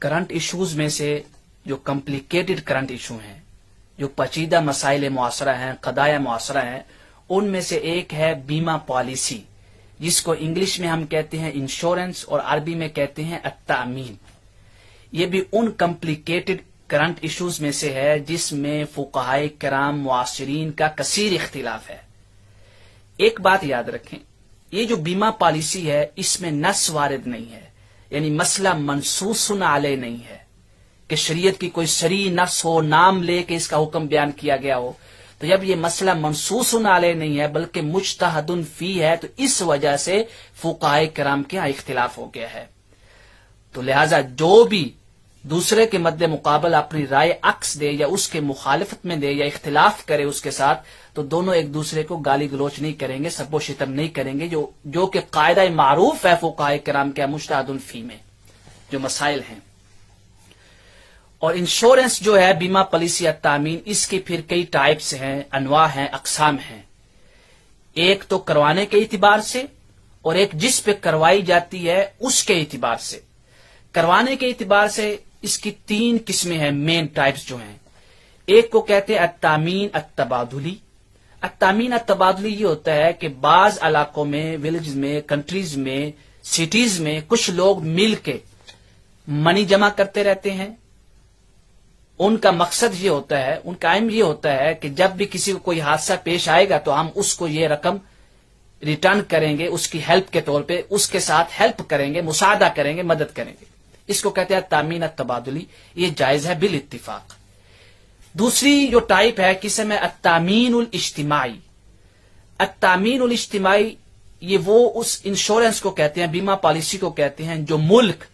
Current issues में से जो कॉम्प्लिकेटेड करंट इशू हैं जो पचीदा मसाइल मुआसरा हैं कदाया मुआसरा हैं उनमें से एक है बीमा पॉलिसी जिसको इंग्लिश में हम कहते हैं इंश्योरेंस और अरबी में कहते हैं अतामीन ये भी उन कम्प्लीकेटेड करंट इश्यूज़ में से है जिसमें फुकाए कराम मुआसरीन का कसीर इख्तिलाफ है। एक बात याद रखें, ये जो बीमा पॉलिसी है, इसमें नस वारद नहीं है, यानी मसला मनसूसन आले नहीं है। कि शरीयत की कोई सरी नस हो, नाम लेके इसका हुक्म बयान किया गया हो तो जब ये मसला मनसूसन आले नहीं है, बल्कि मुश्तहदन फ़ी है तो इस वजह से फुकाय कराम के यहाँ इख्तिलाफ हो गया है। तो लिहाजा जो भी दूसरे के मद्दे मुकाबल अपनी राय अक्स दे या उसके मुखालफत में दे या इख्तिलाफ करे उसके साथ तो दोनों एक दूसरे को गाली गलोच नहीं करेंगे सबो शितम नहीं करेंगे, जो जो कि कायदा मारूफ है फोकाय कराम क्या मुश्तादुल्फी में, जो मसाइल हैं। और इंश्योरेंस जो है, बीमा पॉलिसी या तामीन, इसके फिर कई टाइप्स हैं, अनवा हैं, अकसाम हैं। एक तो करवाने के एतबार से, और एक जिस पे करवाई जाती है, उसके एतबार से। करवाने के एतबार से इसकी तीन किस्में हैं मेन टाइप्स जो हैं। एक को कहते हैं अत्तामीन अतबादुली अत तबादली ये होता है कि बाज इलाकों में विलेज में कंट्रीज़ में सिटीज़ में कुछ लोग मिल के मनी जमा करते रहते हैं। उनका मकसद ये होता है, उनका एम ये होता है कि जब भी किसी को कोई हादसा पेश आएगा तो हम उसको ये रकम रिटर्न करेंगे, उसकी हेल्प के तौर पे, उसके साथ हेल्प करेंगे मुसादा करेंगे, मदद करेंगे। इसको कहते हैं तामीन तबादली ये जायज़ है बिल इतफाक दूसरी जो टाइप है, किसे में? अतामीन उल इज्तिमाई। अतामीन उल इज्तिमाई, ये वो उस इंश्योरेंस को कहते हैं, बीमा पॉलिसी को कहते हैं, जो मुल्क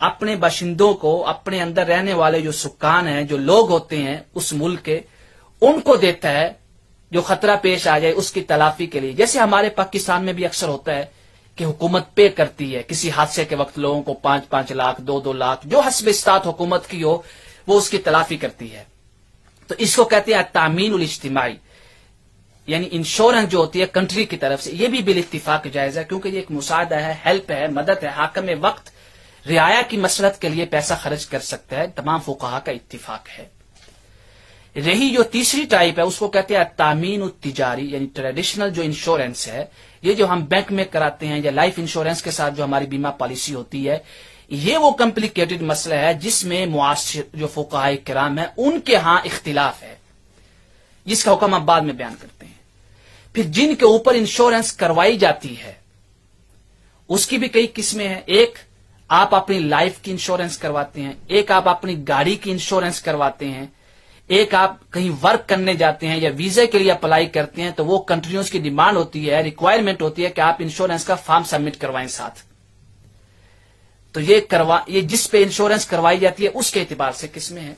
अपने बाशिंदों को, अपने अंदर रहने वाले जो सुकान हैं, जो लोग होते हैं उस मुल्क के, उनको देता है, जो खतरा पेश आ जाए उसकी तलाफी के लिए। जैसे हमारे पाकिस्तान में भी अक्सर होता है कि हुकूमत पे करती है। किसी हादसे के वक्त लोगों को पाँच पाँच लाख, दो दो लाख, जो हसब इस्तात हुकूमत की हो, वो उसकी तलाफी करती है। तो इसको कहते हैं तामीन उल इज्तिमाई। यानी इंश्योरेंस जो होती है कंट्री की तरफ़ से, ये भी बिल इतफाक जायज़ है, क्योंकि ये एक मुसादा है, हेल्प है, मदद है। हाकम वक्त रियाया की मसरत के लिए पैसा खर्च कर सकता है। तमाम फुकाहा का इतफाक है। रही जो तीसरी टाइप है, उसको कहते हैं तामीन तिजारी, यानी ट्रेडिशनल जो इंश्योरेंस है ये जो हम बैंक में कराते हैं, या लाइफ इंश्योरेंस के साथ जो हमारी बीमा पॉलिसी होती है, ये वो कॉम्प्लिकेटेड मसला है जिसमें मुआसर जो फोकाय कराम है, उनके यहाँ इख्तिलाफ है। जिसका हुक्म आप बाद में बयान करते हैं। फिर जिनके ऊपर इंश्योरेंस करवाई जाती है, उसकी भी कई किस्में हैं। एक, आप अपनी लाइफ की इंश्योरेंस करवाते हैं, एक, आप अपनी गाड़ी की इंश्योरेंस करवाते हैं एक आप कहीं वर्क करने जाते हैं या वीजे के लिए अप्लाई करते हैं तो वो कंट्रीज़ की डिमांड होती है रिक्वायरमेंट होती है कि आप इंश्योरेंस का फॉर्म सबमिट करवाएँ साथ। तो ये करवा, ये जिस पे इंश्योरेंस करवाई जाती है, उसके एतबार से किसमें है?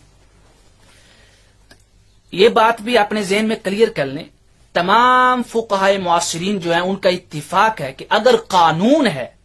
ये बात भी अपने जहन में क्लियर कर लें। तमाम फुकाय मुआसरीन जो है, उनका इतफाक है कि अगर कानून है,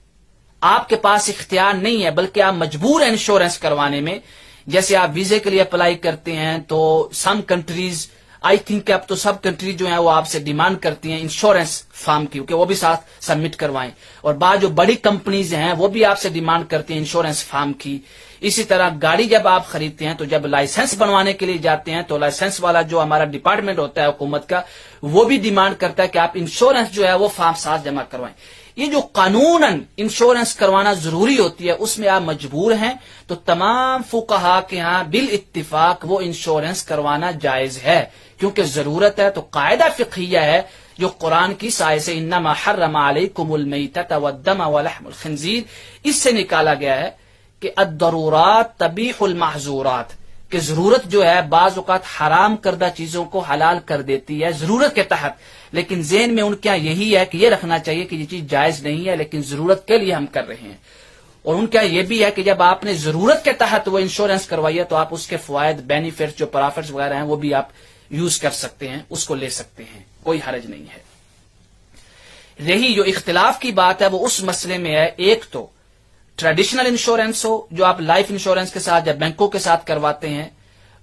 आपके पास इख्तियार नहीं है, बल्कि आप मजबूर हैं इंश्योरेंस करवाने में जैसे आप वीजे के लिए अप्लाई करते हैं तो सम कंट्रीज़ आई थिंक अब तो सब कंट्री जो है वो आपसे डिमांड करती हैं इंश्योरेंस फार्म की क्योंकि वो भी साथ सबमिट करवाएँ। और बाद जो बड़ी कंपनीज़ हैं, वो भी आपसे डिमांड करती हैं इंश्योरेंस फार्म की। इसी तरह गाड़ी जब आप खरीदते हैं तो जब लाइसेंस बनवाने के लिए जाते हैं तो लाइसेंस वाला जो हमारा डिपार्टमेंट होता है, हुकूमत का, वो भी डिमांड करता है कि आप इंश्योरेंस जो है वो फार्म साथ जमा करवाएँ। ये जो कानून इंश्योरेंस करवाना ज़रूरी होती है, उसमें आप मजबूर हैं तो तमाम फुकहा के यहाँ बिल इतफाक वो इंश्योरेंस करवाना जायज़ है। क्योंकि ज़रूरत है तो कायदा फिकिया है, जो कुरान की साय से इन्ना हर्रमालकुमलमईतमखनजीर इससे निकाला गया है कि अदरूरात तबीहल महजूरात। कि ज़रूरत जो है बाज हराम करदा चीज़ों को हलाल कर देती है, ज़रूरत के तहत। लेकिन जेन में उनके यहाँ यही है कि ये रखना चाहिए कि ये चीज़ जायज़ नहीं है, लेकिन ज़रूरत के लिए हम कर रहे हैं। और उनके यहाँ यह भी है कि जब आपने ज़रूरत के तहत वो इंश्योरेंस करवाई है तो आप उसके फायद बेनिफिट जो प्रॉफिट वगैरह हैं, वो भी आप यूज़ कर सकते हैं, उसको ले सकते हैं। कोई हरज नहीं है। रही जो इख्तलाफ की बात है, वो उस मसले में है, एक तो ट्रेडिशनल इंश्योरेंस हो, जो आप लाइफ इंश्योरेंस के साथ या बैंकों के साथ करवाते हैं,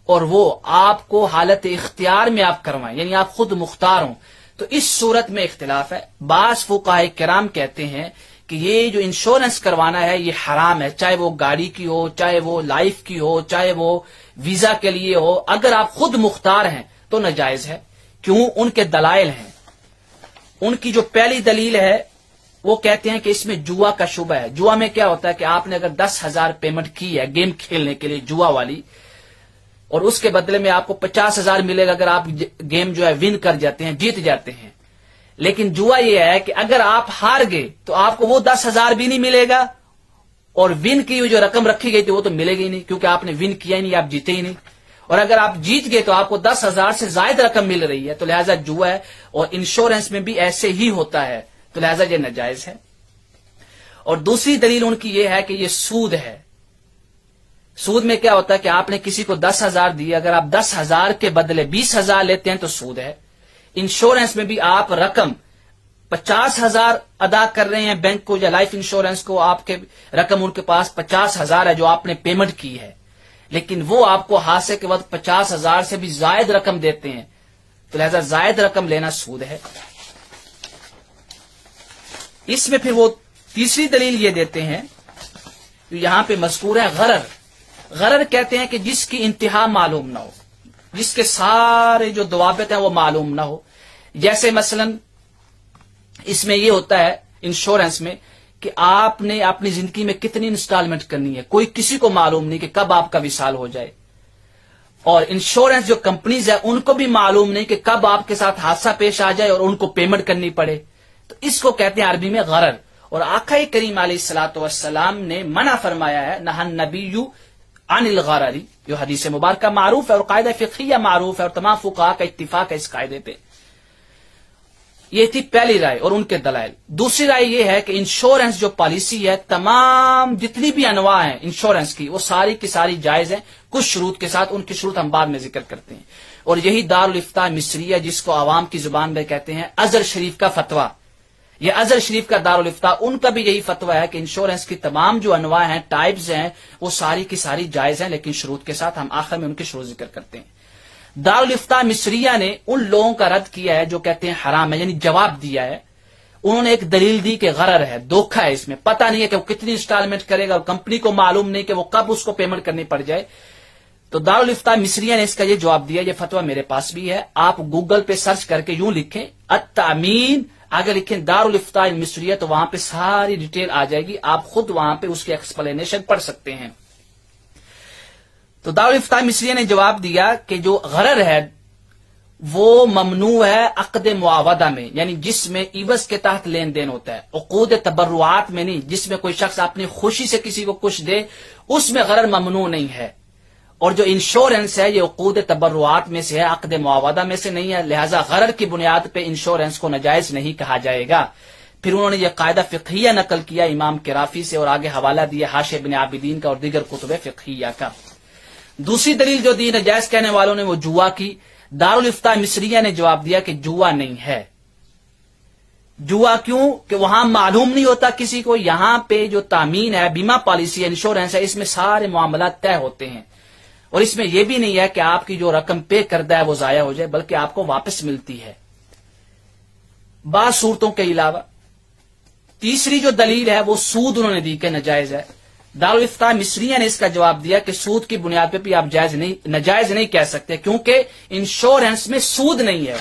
और वो आपको हालत इख्तियार में आप करवाएँ, यानी आप खुद मुख्तार हों। तो इस सूरत में इख्तिलाफ है। बास फुकाह कराम कहते हैं कि ये जो इंश्योरेंस करवाना है, ये हराम है। चाहे वो गाड़ी की हो, चाहे वो लाइफ की हो, चाहे वो वीज़ा के लिए हो, अगर आप खुद मुख्तार हैं तो नाजायज है। क्यों? उनके दलाइल हैं। उनकी जो पहली दलील है वो कहते हैं कि इसमें जुआ का शुबा है। जुआ में क्या होता है कि आपने अगर दस हज़ार पेमेंट की है गेम खेलने के लिए जुआ वाली, और उसके बदले में आपको पचास हज़ार मिलेगा अगर आप गेम जो है विन कर जाते हैं, जीत जाते हैं। लेकिन जुआ यह है कि अगर आप हार गए तो आपको वो दस हज़ार भी नहीं मिलेगा, और विन की जो रकम रखी गई थी वो तो मिलेगी नहीं, क्योंकि आपने विन किया ही नहीं, आप जीते ही नहीं। और अगर आप जीत गए तो आपको दस हज़ार से ज़्यादा रकम मिल रही है। तो लिहाजा जुआ है, और इंश्योरेंस में भी ऐसे ही होता है। तो लिहाजा ये नाजायज है। और दूसरी दलील उनकी यह है कि ये सूद है। सूद में क्या होता है कि आपने किसी को दस हज़ार दिए अगर आप दस हज़ार के बदले बीस हज़ार लेते हैं तो सूद है। इंश्योरेंस में भी आप रकम पचास हज़ार अदा कर रहे हैं बैंक को या लाइफ इंश्योरेंस को, आपके रकम उनके पास पचास हज़ार है जो आपने पेमेंट की है। लेकिन वो आपको हादसे के वक्त पचास हज़ार से भी जायद रकम देते हैं। तो लिहाजा जायद रकम लेना सूद है। इसमें फिर वो तीसरी दलील ये देते हैं यहाँ पे मजकूर है गरर। गरर कहते हैं कि जिसकी इंतहा मालूम ना हो, जिसके सारे जो दवाबत है वो मालूम ना हो। जैसे मसलन, इसमें यह होता है इंश्योरेंस में, कि आपने अपनी ज़िंदगी में कितनी इंस्टॉलमेंट करनी है। कोई किसी को मालूम नहीं कि कब आपका विशाल हो जाए। और इंश्योरेंस जो कंपनीज़ है, उनको भी मालूम नहीं कि कब आपके साथ हादसा पेश आ जाए और उनको पेमेंट करनी पड़े। तो इसको कहते हैं अरबी में गरर। और आखा करीम सलाम ने मना फरमाया है, नहन नबीयू अनिल गरारी। जो हदीस मुबारक मारूफ है और कायदा फिक्रिया मारूफ है और तमाम फुका का इतफाक है इस कायदे पे। ये थी पहली राय और उनके दलाइल। दूसरी राय यह है कि इंश्योरेंस जो पॉलिसी है, तमाम जितनी भी अनवा है इंश्योरेंस की, वो सारी की सारी जायज़ है। कुछ शुरूत के साथ उनकी शुरूत हम बाद में ज़िक्र करते हैं। और यही दारुल इफ्ता मिसरिया जिसको आवाम की ज़ुबान में कहते हैं अजहर शरीफ का फतवा। यह अजहर शरीफ का दारुल इफ्ता, उनका भी यही फतवा है कि इंश्योरेंस की तमाम जो अनवा हैं टाइप्स हैं, वो सारी की सारी जायज़ हैं, लेकिन शुरूत के साथ हम आखिर में उनकी शुरू ज़िक्र करते हैं। दारुल इफ्ता मिसरिया ने उन लोगों का रद्द किया है जो कहते हैं हराम है, यानी जवाब दिया है। उन्होंने एक दलील दी कि गरर है, धोखा है इसमें। पता नहीं है कि वो कितनी इंस्टॉलमेंट करेगा, और कंपनी को मालूम नहीं कि वो कब उसको पेमेंट करनी पड़ जाए। तो दारुल इफ्ता मिसरिया ने इसका ये जवाब दिया, ये फतवा मेरे पास भी है। आप गूगल पे सर्च करके यूँ लिखें अमीन अगर लिखें, दारुल इफ्ता मिसरिया तो वहाँ पे सारी डिटेल आ जाएगी। आप खुद वहाँ पे उसकी एक्सप्लेनेशन पढ़ सकते हैं। तो दारुल इफ्ता मिसरिया ने जवाब दिया कि जो गरर है, वो ममनू है अकद मुआवदा में, यानी जिसमें इवस के तहत लेन देन होता है। उकूद तबर्रुआत में नहीं, जिसमें कोई शख्स अपनी खुशी से किसी को कुछ दे, उसमें गरर ममनू नहीं है। और जो इंश्योरेंस है, ये उकूद तबर्रुआत में से है, अकद मुआवदा में से नहीं है, लिहाजा गरर की बुनियाद पर इंश्योरेंस को नजायज नहीं कहा जाएगा। फिर उन्होंने यह कायदा फिकिया नकल किया इमाम किराफी से और आगे हवाला दिया हाशे बिन आबिदीन का और दीगर कुतुब फिकिया का। दूसरी दलील जो दी नजायज कहने वालों ने वो जुआ की, दारुल इफ्ता मिसरिया ने जवाब दिया कि जुआ नहीं है। जुआ क्यों? कि वहाँ मालूम नहीं होता किसी को, यहाँ पे जो तामीन है, बीमा पॉलिसी इंश्योरेंस है, इसमें सारे मामला तय होते हैं। और इसमें यह भी नहीं है कि आपकी जो रकम पे करदा है वो जाया हो जाए, बल्कि आपको वापस मिलती है। बाद सूरतों के अलावा, तीसरी जो दलील है, वो सूद उन्होंने दी के नजायज है। दारुल इफ्ता मिसरिया ने इसका जवाब दिया कि सूद की बुनियाद पर भी आप जायज़ नहीं, नजायज नहीं कह सकते, क्योंकि इंश्योरेंस में सूद नहीं है।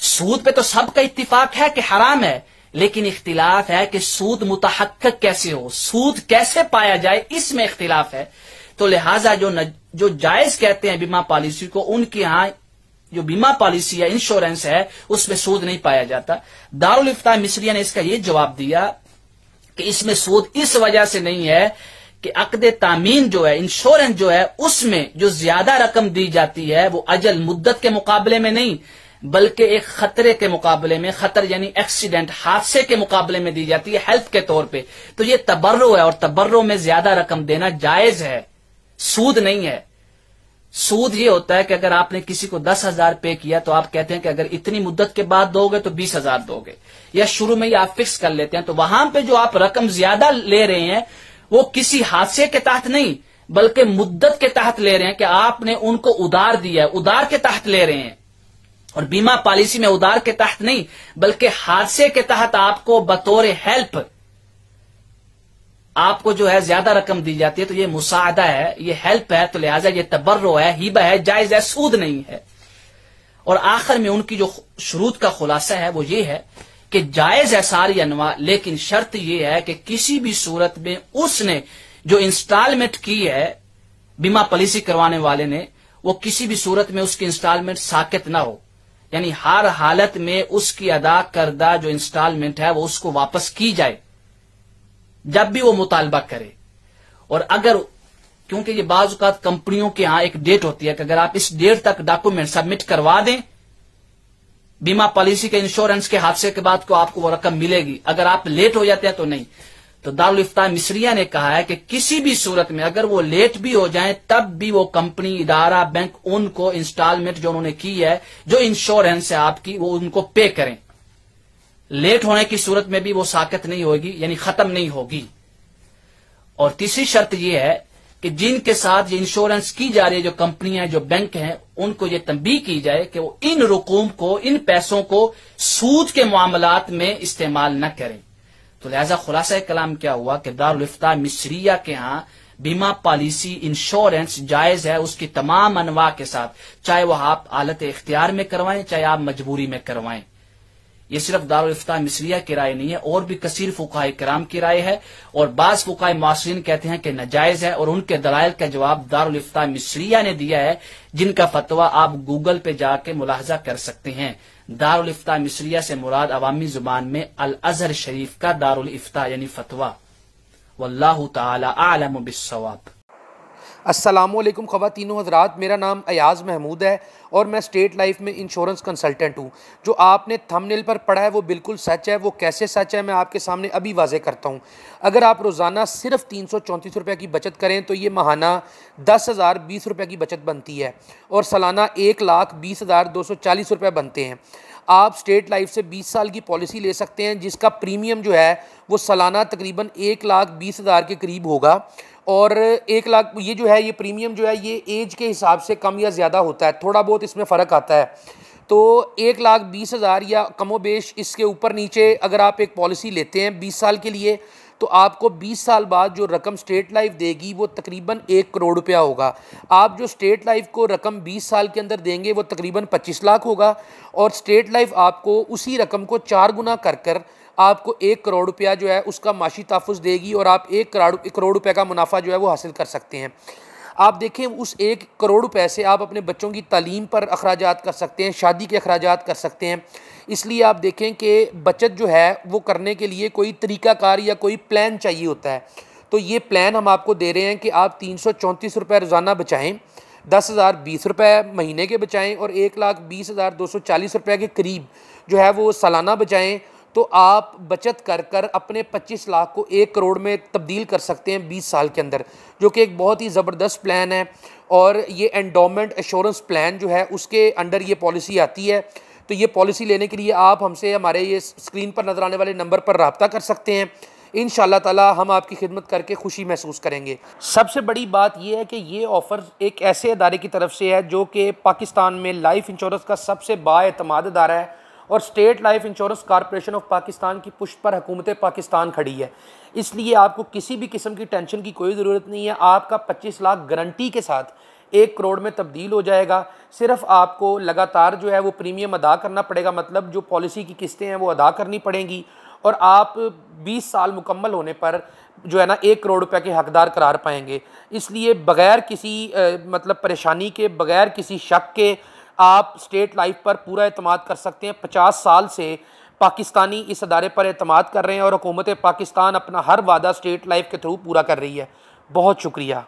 सूद पे तो सबका इत्तेफाक है कि हराम है, लेकिन इख्तिलाफ है कि सूद मुतहक कैसे हो, सूद कैसे पाया जाए, इसमें इख्तिलाफ है। तो लिहाजा जो न, जो जायज़ कहते हैं बीमा पॉलिसी को उनके यहाँ जो बीमा पॉलिसी है इंश्योरेंस है उसमें सूद नहीं पाया जाता। दारुल इफ्ता मिसरिया ने इसका यह जवाब दिया कि इसमें सूद इस वजह से नहीं है कि अकद तामीन जो है इंश्योरेंस जो है उसमें जो ज़्यादा रकम दी जाती है वो अजल मुद्दत के मुकाबले में नहीं बल्कि एक खतरे के मुकाबले में खतर यानी एक्सीडेंट हादसे के मुकाबले में दी जाती है हेल्प के तौर पे। तो ये तबर्रो है और तबर्रो में ज़्यादा रकम देना जायज़ है। सूद नहीं है। सूद ये होता है कि अगर आपने किसी को दस हज़ार पे किया तो आप कहते हैं कि अगर इतनी मुद्दत के बाद दोगे तो बीस हज़ार दोगे। या शुरू में ही आप फिक्स कर लेते हैं तो वहाँ पे जो आप रकम ज़्यादा ले रहे हैं, वो किसी हादसे के तहत नहीं, बल्कि मुद्दत के तहत ले रहे हैं कि आपने उनको उधार दिया है। उधार के तहत ले रहे हैं। और बीमा पॉलिसी में उधार के तहत नहीं, बल्कि हादसे के तहत आपको बतौर हेल्प आपको जो है ज़्यादा रकम दी जाती है तो ये मुसादा है, ये हेल्प है तो लिहाजा ये तबर्रो है, हिबा है, जायज़ है, सूद नहीं है। और आखिर में उनकी जो शुरूत का खुलासा है, वो ये है कि जायज़ है सारी अनवा, लेकिन शर्त यह है कि किसी भी सूरत में उसने जो इंस्टॉलमेंट की है, बीमा पॉलिसी करवाने वाले ने, वो किसी भी सूरत में उसकी इंस्टॉलमेंट साकित ना हो। यानी हर हालत में उसकी अदा करदा जो इंस्टॉलमेंट है, वो उसको वापस की जाए। जब भी वो मुतालबा करे। और अगर, क्योंकि ये बाजुकात कंपनियों के यहाँ एक डेट होती है कि अगर आप इस डेट तक डॉक्यूमेंट सबमिट करवा दें, बीमा पॉलिसी के इंश्योरेंस के हादसे के बाद को आपको वो रकम मिलेगी। अगर आप लेट हो जाते हैं तो नहीं। तो दारुल इफ्ता मिसरिया ने कहा है कि किसी भी सूरत में अगर वो लेट भी हो जाए, तब भी वो कंपनी, इदारा, बैंक, उनको इंस्टॉलमेंट जो उन्होंने की है, जो इंश्योरेंस है आपकी, वो उनको पे करें। लेट होने की सूरत में भी वो साकत नहीं होगी, यानी खत्म नहीं होगी। और तीसरी शर्त यह है कि जिनके साथ ये इंश्योरेंस की जा रही है, जो कंपनियाँ जो बैंक हैं, उनको ये तंबी की जाए कि वो इन रुकूम को, इन पैसों को सूद के मामलात में इस्तेमाल न करें। तो लिहाजा खुलासा कलाम क्या हुआ कि दारुल्फ्ता मिसरिया के यहाँ बीमा पॉलिसी इंश्योरेंस जायज़ है, उसकी तमाम अनवा के साथ, चाहे वह आप आलत इख्तियार में करवाएँ, चाहे आप मजबूरी में करवाएँ। ये सिर्फ़ दारुल्फ्ता मिसरिया की राय नहीं है, और भी कसीर फुकाय कराम की राय है, और बाज फुकाय मासरीन कहते हैं कि नजायज है, और उनके दलाइल का जवाब दारुल्फ्ता मिसरिया ने दिया है, जिनका फतवा आप गूगल पे जाके मुलाहजा कर सकते हैं। दारुल इफ्ता मिसरिया से मुराद अवामी ज़ुबान में अल अजहर शरीफ का दारुल इफ्ता यानी फतवा। वल्लाह तआला बिस्सवाब। असलम ख़वान हजरात, मेरा नाम अयाज़ महमूद है और मैं स्टेट लाइफ में इंश्योरेंस कंसल्टेंट हूँ। जो आपने थंबनेल पर पढ़ा है वो बिल्कुल सच है, वो कैसे सच है मैं आपके सामने अभी वाजे करता हूँ। अगर आप रोज़ाना सिर्फ़ तीन सौ चौंतीस रुपये की बचत करें तो ये महाना दस हज़ार बीस रुपये की बचत बनती है और सालाना एक लाख बीस हज़ार दो सौ चालीस रुपये बनते हैं। आप स्टेट लाइफ से 20 साल की पॉलिसी ले सकते हैं, जिसका प्रीमियम जो है, वो सालाना तकरीबन एक लाख बीस हज़ार के करीब होगा। और एक लाख, ये जो है, ये प्रीमियम जो है, ये एज के हिसाब से कम या ज़्यादा होता है। थोड़ा बहुत इसमें फ़र्क आता है। तो एक लाख बीस हज़ार या कमो बेश इसके ऊपर नीचे अगर आप एक पॉलिसी लेते हैं बीस साल के लिए तो आपको 20 साल बाद जो रकम स्टेट लाइफ देगी, वो तकरीबन एक करोड़ रुपया होगा। आप जो स्टेट लाइफ को रकम 20 साल के अंदर देंगे, वो तकरीबन 25 लाख होगा और स्टेट लाइफ आपको उसी रकम को चार गुना कर कर आपको एक करोड़ रुपया जो है, उसका माशी तहफ़ देगी और आप एक करोड़ एक करोड़ रुपये का मुनाफा जो है, वो हासिल कर सकते हैं। आप देखें, उस एक करोड़ रुपए से आप अपने बच्चों की तालीम पर अखराज कर सकते हैं, शादी के अखराज कर सकते हैं। इसलिए आप देखें कि बचत जो है, वो करने के लिए कोई तरीक़ाकार या कोई प्लान चाहिए होता है। तो ये प्लान हम आपको दे रहे हैं कि आप तीन सौ चौंतीस रुपये रोज़ाना बचाएँ, दस हज़ार बीस रुपये महीने के बचाएँ और एक लाख बीस हज़ार दो सौ चालीस रुपये के करीब जो है, वो सालाना बचाएँ तो आप बचत कर कर अपने 25 लाख को एक करोड़ में तब्दील कर सकते हैं 20 साल के अंदर, जो कि एक बहुत ही ज़बरदस्त प्लान है। और ये एंडोमेंट एश्योरेंस प्लान जो है, उसके अंडर ये पॉलिसी आती है। तो ये पॉलिसी लेने के लिए आप हमसे हमारे ये स्क्रीन पर नज़र आने वाले नंबर पर रबता कर सकते हैं। इन ताला हम आपकी खिदमत करके खुशी महसूस करेंगे। सबसे बड़ी बात यह है कि ये ऑफ़र एक ऐसे अदारे की तरफ़ से है, जो कि पाकिस्तान में लाइफ इंश्योरेंस का सबसे बातमाद अदारा है। और state life insurance corporation of Pakistan की पुष्ट पर हुकूमत पाकिस्तान खड़ी है। इसलिए आपको किसी भी किस्म की टेंशन की कोई ज़रूरत नहीं है। आपका 25 लाख गारंटी के साथ एक करोड़ में तब्दील हो जाएगा। सिर्फ़ आपको लगातार जो है वो प्रीमियम अदा करना पड़ेगा। मतलब जो पॉलिसी की किस्तें हैं वो अदा करनी पड़ेंगी। और आप 20 साल मुकम्मल होने पर जो है ना एक करोड़ रुपए के हकदार करार पाएँगे। इसलिए बग़ैर किसी आ, मतलब परेशानी के बग़ैर किसी शक के आप स्टेट लाइफ पर पूरा अतमाद कर सकते हैं। पचास साल से पाकिस्तानी इस अदारे पर अतमाद कर रहे हैं और हुकूमत पाकिस्तान अपना हर वादा स्टेट लाइफ के थ्रू पूरा कर रही है। बहुत शुक्रिया।